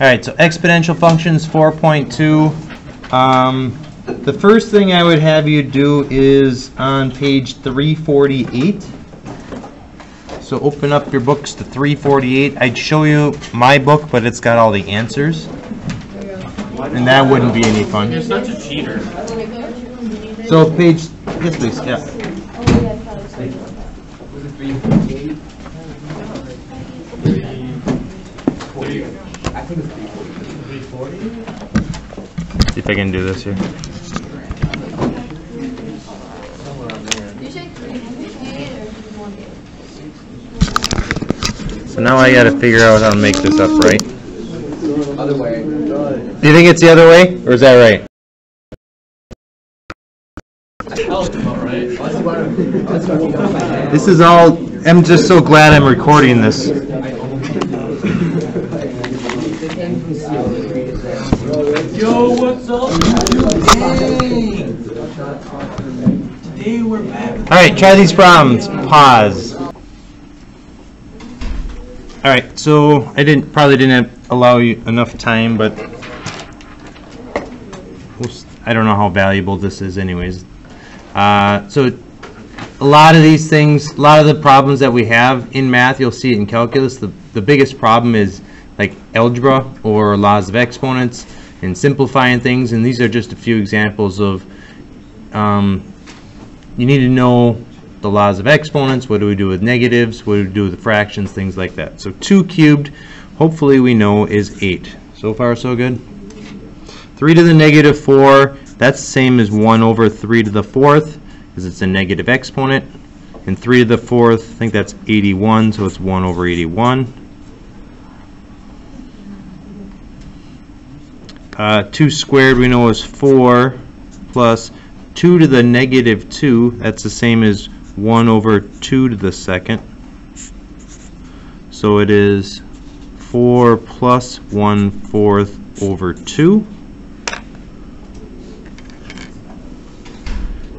All right, so exponential functions 4.2. Um, the first thing I would have you do is on page 348. So open up your books to 348. I'd show you my book, but it's got all the answers. And that wouldn't be any fun. You're such a cheater. So page, yes please, yeah. See if I can do this here. So now I gotta figure out how to make this up right. Other way. Do you think it's the other way, or is that right? This is all, I'm just so glad I'm recording this. Today we're back. All right, try these problems. Pause. All right, so I didn't probably didn't allow you enough time, but I don't know how valuable this is, anyways. Uh, so a lot of these things, a lot of the problems that we have in math, you'll see it in calculus. The the biggest problem is like algebra or laws of exponents and simplifying things, and these are just a few examples of um, you need to know the laws of exponents, what do we do with negatives, what do we do with fractions, things like that. So 2 cubed, hopefully we know is 8. So far so good? 3 to the negative 4, that's the same as 1 over 3 to the 4th, because it's a negative exponent. And 3 to the 4th, I think that's 81, so it's 1 over 81. Uh, 2 squared we know is 4 plus 2 to the negative 2, that's the same as 1 over 2 to the second. So it is 4 plus 1 fourth over 2.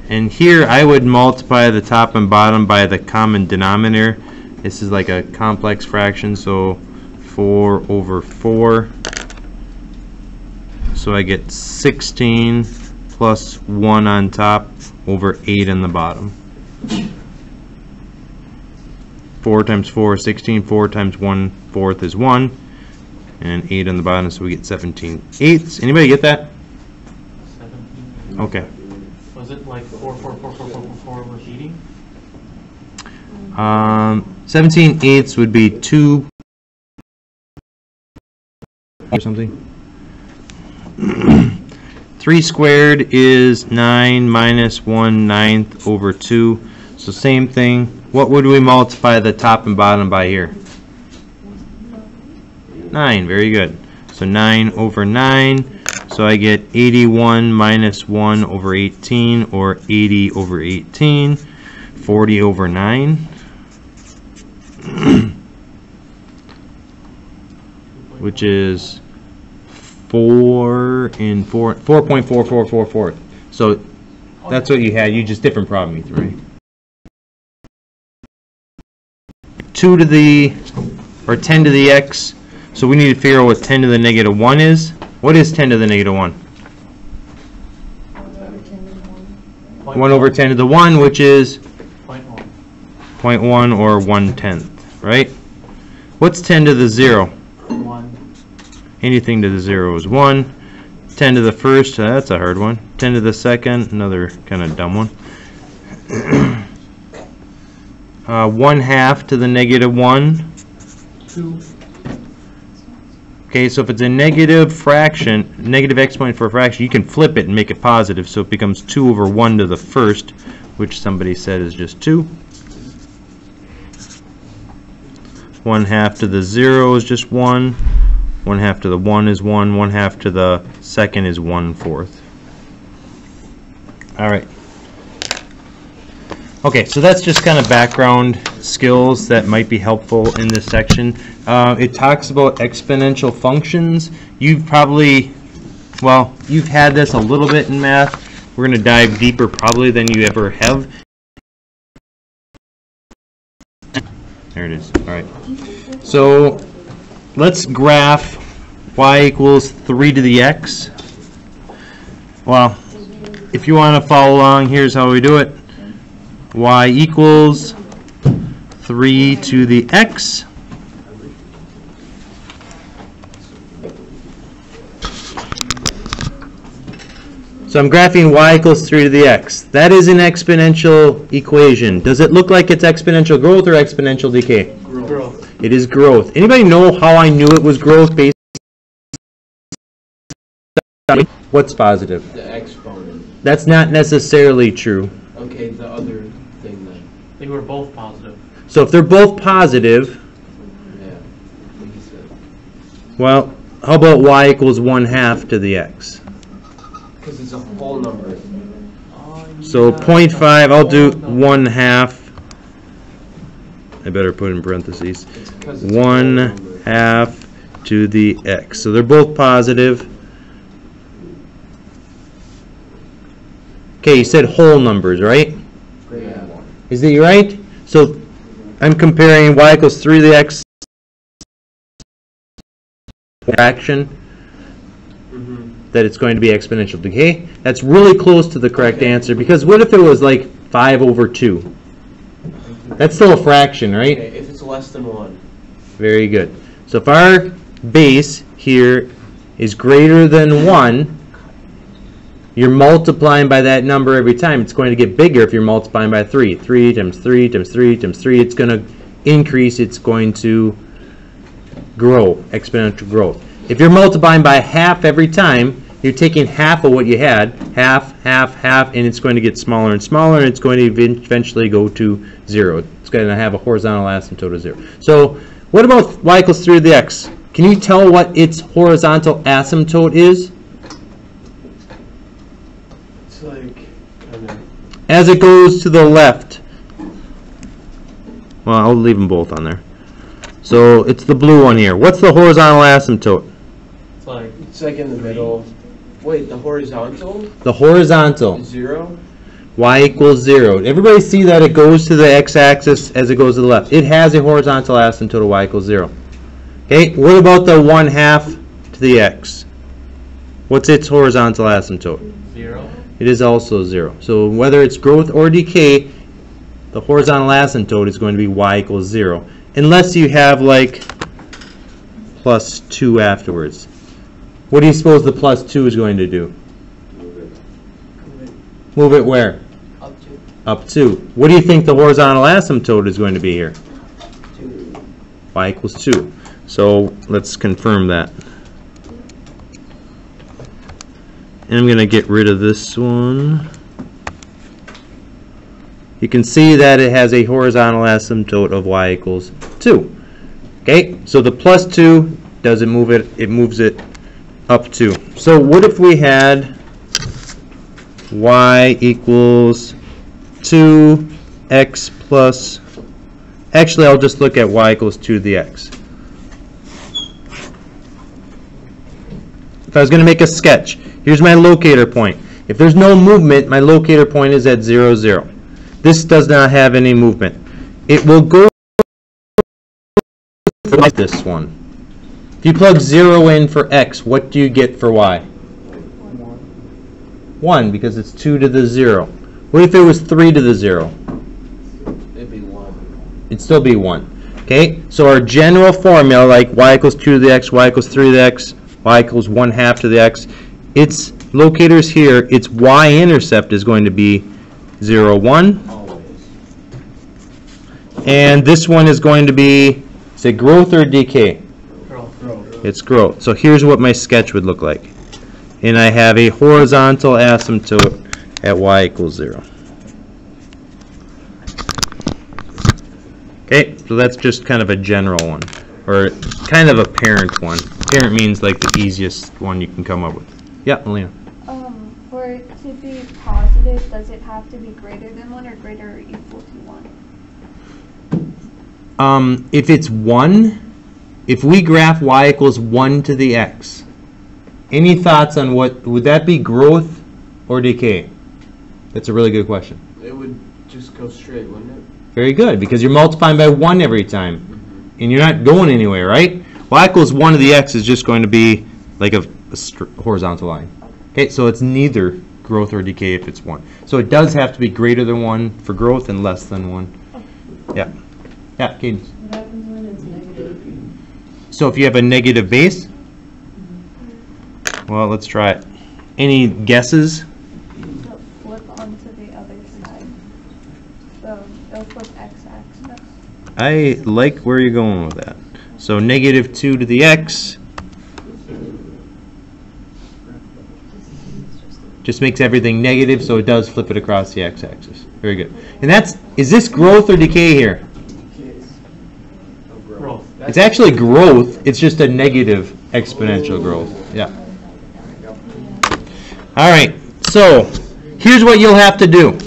And here I would multiply the top and bottom by the common denominator. This is like a complex fraction, so 4 over 4. So I get 16 plus 1 on top over 8 on the bottom. 4 times 4 is 16, 4 times 1 fourth is 1, and 8 on the bottom, so we get 17 eighths. Anybody get that? Okay. Was it like four, four, four, four, four, four, four repeating? Um, 17 eighths would be 2 or something. 3 squared is 9 minus 1 ninth over 2. So same thing. What would we multiply the top and bottom by here? 9. Very good. So 9 over 9. So I get 81 minus 1 over 18 or 80 over 18. 40 over 9. which is 4 and 4, 4.4444. So that's what you had, you just different problem, you right? 2 to the, or 10 to the x, so we need to figure out what 10 to the negative 1 is. What is 10 to the negative 1? 1 over 10 to the 1, which is Point one. 0.1 or 1 tenth, right? What's 10 to the 0? Anything to the 0 is 1. 10 to the first, uh, that's a hard one. 10 to the second, another kind of dumb one. uh, 1 half to the negative 1. Two. Okay, so if it's a negative fraction, negative exponent for a fraction, you can flip it and make it positive, so it becomes 2 over 1 to the first, which somebody said is just 2. 1 half to the 0 is just 1. 1 half to the 1 is 1. 1 half to the second is 1 fourth. Alright. Okay, so that's just kind of background skills that might be helpful in this section. Uh, it talks about exponential functions. You've probably, well, you've had this a little bit in math. We're going to dive deeper probably than you ever have. There it is. All right. So let's graph y equals 3 to the x. Well, if you want to follow along, here's how we do it. y equals 3 to the x. So I'm graphing y equals 3 to the x. That is an exponential equation. Does it look like it's exponential growth or exponential decay? Growth. It is growth. Anybody know how I knew it was growth based on what's positive? The exponent. That's not necessarily true. Okay, the other thing then. They were both positive. So if they're both positive, Yeah. Like you said. well, how about y equals 1 half to the x? Because it's a whole number. So 0.5, I'll do 1 half. I better put in parentheses. It's 'cause it's a whole 1 half to the x. So they're both positive. Okay, you said whole numbers, right? Yeah. Is that right? So I'm comparing y equals 3 to the x fraction that it's going to be exponential decay. That's really close to the correct answer because what if it was like 5 over 2? That's still a fraction, right? Okay, if it's less than one. Very good. So if our base here is greater than 1, you're multiplying by that number every time. It's going to get bigger if you're multiplying by 3. 3 times 3 times 3 times 3. It's going to increase. It's going to grow, exponential growth. If you're multiplying by half every time, you're taking half of what you had, half, half, half, and it's going to get smaller and smaller, and it's going to eventually go to 0. It's going to have a horizontal asymptote of 0. So what about y equals 3 to the x? Can you tell what its horizontal asymptote is? It's like. As it goes to the left. Well, I'll leave them both on there. So it's the blue one here. What's the horizontal asymptote? It's like It's like in the middle. Wait, the horizontal? The horizontal, Zero? y equals 0. Everybody see that it goes to the x-axis as it goes to the left. It has a horizontal asymptote of y equals 0. Okay, what about the 1 half to the x? What's its horizontal asymptote? zero. It is also 0. So whether it's growth or decay, the horizontal asymptote is going to be y equals 0. Unless you have like plus 2 afterwards. What do you suppose the plus 2 is going to do? Move it where? Up to Up 2. What do you think the horizontal asymptote is going to be here? two. y equals 2. So let's confirm that. And I'm going to get rid of this one. You can see that it has a horizontal asymptote of y equals 2. Okay, so the plus 2 doesn't move it, it moves it up to. So what if we had y equals 2x plus Actually, I'll just look at y equals 2 to the x. If I was going to make a sketch, here's my locator point. If there's no movement, my locator point is at 0, 0. This does not have any movement. It will go like this one. If you plug 0 in for x, what do you get for y? 1, because it's 2 to the 0. What if it was 3 to the 0? It'd be one. it'd still be 1. Okay, so our general formula, like y equals 2 to the x, y equals 3 to the x, y equals 1 half to the x, its locators here, its y-intercept is going to be 0, 1, Always. and this one is going to be, is it growth or decay? It's growth. So here's what my sketch would look like. And I have a horizontal asymptote at y equals 0. Okay, so that's just kind of a general one, or kind of a parent one. Parent means like the easiest one you can come up with. Yeah, Melina. Um, for it to be positive, does it have to be greater than one or greater or equal to one? Um, if it's 1, if we graph y equals 1 to the x, any thoughts on what, would that be growth or decay? That's a really good question. It would just go straight, wouldn't it? Very good, because you're multiplying by 1 every time, mm-hmm. and you're not going anywhere, right? y equals 1 to the x is just going to be like a, a str- horizontal line. Okay, so it's neither growth or decay if it's 1. So it does have to be greater than 1 for growth and less than 1. Yeah. Yeah, Cadence. What happens when it's negative? So if you have a negative base, well, let's try it. Any guesses? So flip onto the other side. So it'll flip x-axis. I like where you're going with that. So negative 2 to the x just makes everything negative, so it does flip it across the x-axis. Very good. And that's, is this growth or decay here? It's actually growth, it's just a negative exponential growth. Yeah. All right, so here's what you'll have to do.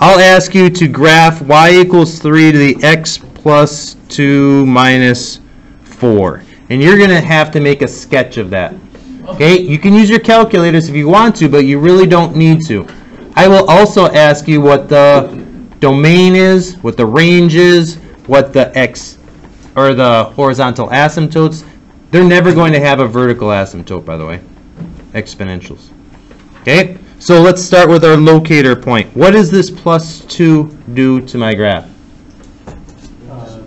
I'll ask you to graph y equals 3 to the x plus 2 minus 4. And you're going to have to make a sketch of that. Okay, you can use your calculators if you want to, but you really don't need to. I will also ask you what the domain is, what the range is, what the x or the horizontal asymptotes. They're never going to have a vertical asymptote, by the way. Exponentials. Okay, so let's start with our locator point. What does this plus 2 do to my graph? Uh,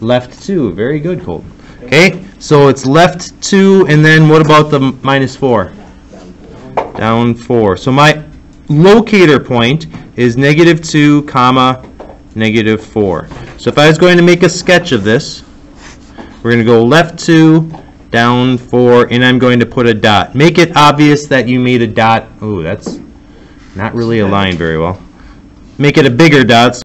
Left 2. Very good, Colton. Okay, so it's left 2, and then what about the minus 4? Down 4. So my locator point is negative 2, comma, negative 4. So if I was going to make a sketch of this, we're going to go left 2, down 4, and I'm going to put a dot. Make it obvious that you made a dot. Oh, that's not really aligned very well. Make it a bigger dot. so-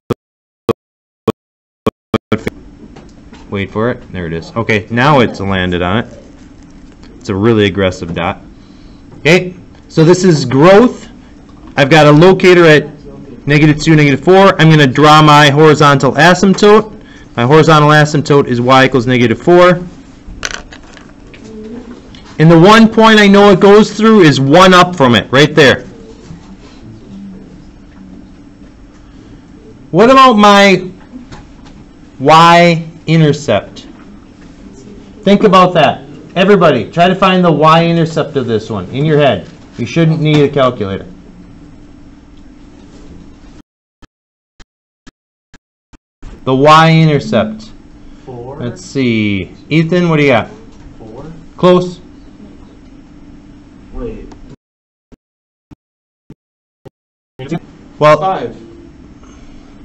Wait for it. There it is. Okay, now it's landed on it. It's a really aggressive dot. Okay, so this is growth. I've got a locator at negative 2, negative 4. I'm going to draw my horizontal asymptote. My horizontal asymptote is y equals negative 4. And the one point I know it goes through is one up from it, right there. What about my y-intercept? Think about that. Everybody, try to find the y-intercept of this one in your head. You shouldn't need a calculator. The y-intercept. four. Let's see. Ethan, what do you got? Four. Close. Wait, Well, five.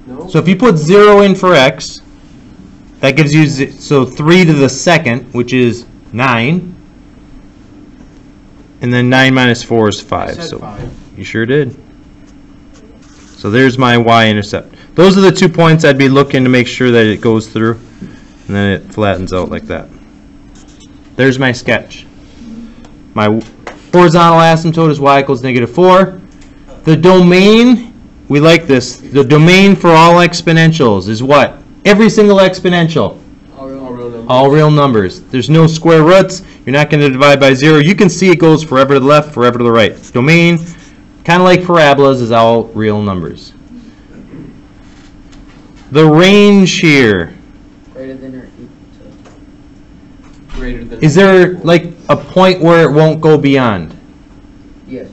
No? so if you put 0 in for x, that gives you, z- so 3 to the second, which is 9. And then 9 minus 4 is 5. So five. You sure did. So there's my y-intercept. Those are the two points I'd be looking to make sure that it goes through, and then it flattens out like that. There's my sketch. My horizontal asymptote is y equals negative 4. The domain, we like this, the domain for all exponentials is what? Every single exponential All real, all real numbers. all real numbers. There's no square roots. You're not going to divide by zero. You can see it goes forever to the left, forever to the right. Domain, kind of like parabolas, is all real numbers. The range here, Greater than or equal to? Greater than. is there like a point where it won't go beyond? Yes,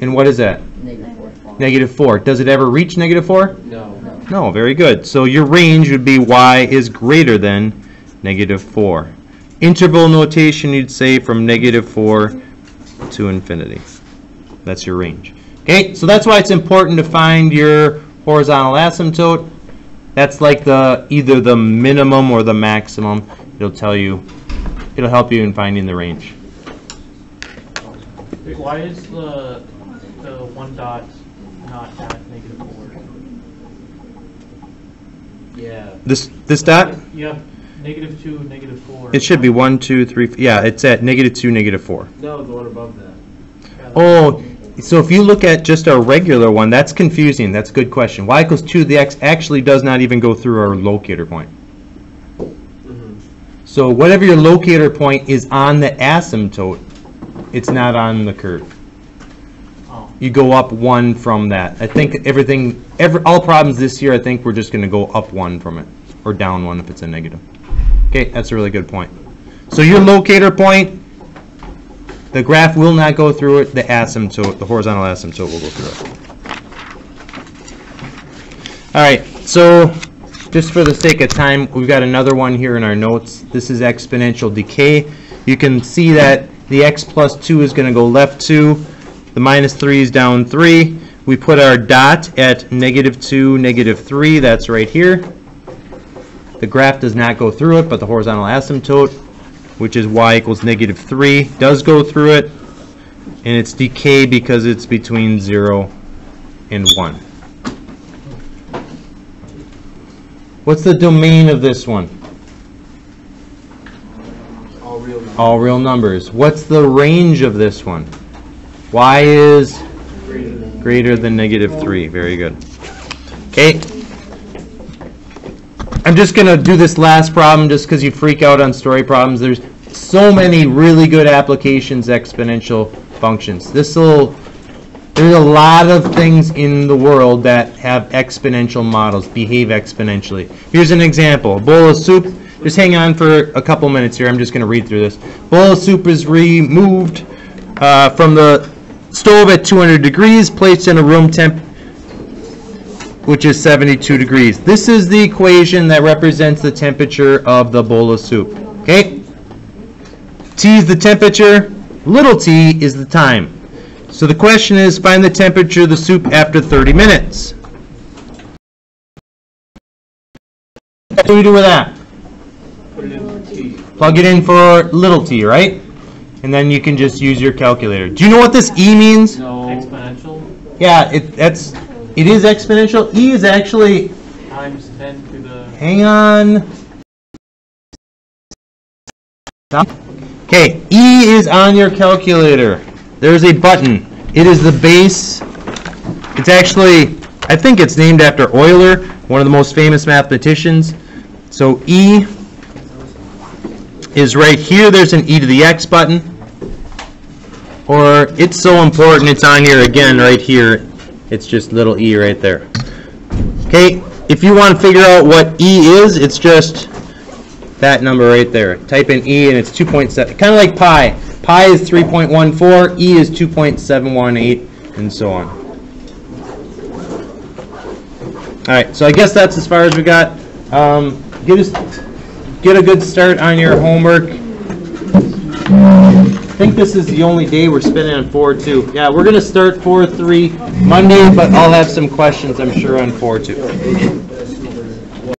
And what is that? negative four. Negative 4. Does it ever reach negative 4? No. No, very good. So your range would be y is greater than negative 4. Interval notation, you'd say from negative 4 to infinity. That's your range. Okay, so that's why it's important to find your horizontal asymptote. That's like the either the minimum or the maximum. It'll tell you, it'll help you in finding the range. Wait, why is the, the one dot not at negative four? Yeah. This this dot, You have negative two, negative four. it should be 1, 2, 3, f- yeah, it's at negative 2, negative 4. No, the one above that. Yeah, Oh, so if you look at just our regular one, that's confusing. That's a good question. Y equals 2 to the x actually does not even go through our locator point. Mm-hmm. So whatever your locator point is on the asymptote, it's not on the curve. Oh, You go up one from that. I think everything, every, all problems this year, I think we're just gonna go up one from it, or down one if it's a negative. Okay, that's a really good point. So your locator point, the graph will not go through it, the asymptote, the horizontal asymptote will go through it. All right, so just for the sake of time, we've got another one here in our notes. This is exponential decay. You can see that the x plus 2 is going to go left 2, the minus 3 is down 3. We put our dot at negative 2, negative 3, that's right here. The graph does not go through it, but the horizontal asymptote, which is y equals negative 3, does go through it. And it's decay because it's between 0 and 1. What's the domain of this one? All real numbers. All real numbers. What's the range of this one? y is greater than negative 3. Very good. Okay. I'm just going to do this last problem just because you freak out on story problems. There's so many really good applications, exponential functions. This will, there's a lot of things in the world that have exponential models, behave exponentially. Here's an example. A bowl of soup. Just hang on for a couple minutes here. I'm just going to read through this. Bowl of soup is removed uh, from the stove at 200 degrees, placed in a room temp, which is 72 degrees. This is the equation that represents the temperature of the bowl of soup. Okay? T is the temperature, little t is the time. So the question is, find the temperature of the soup after 30 minutes. What do we do with that? It. Plug it in for little t, right? And then you can just use your calculator. Do you know what this E means? No. Exponential Yeah, it, that's, it is exponential. E is actually, times 10 to the, hang on. Stop. Okay, E is on your calculator. There's a button. It is the base. It's actually, I think it's named after Euler, one of the most famous mathematicians. So E is right here. There's an E to the X button. Or it's so important, it's on here again, right here. It's just little e right there. Okay, if you want to figure out what E is, it's just that number right there. Type in E and it's 2.7, kind of like pi. Pi is 3.14, E is 2.718, and so on. All right, so I guess that's as far as we got. Um, get us, get a good start on your homework. I think this is the only day we're spending on four two. Yeah, we're gonna start four three Monday, but I'll have some questions, I'm sure, on four two.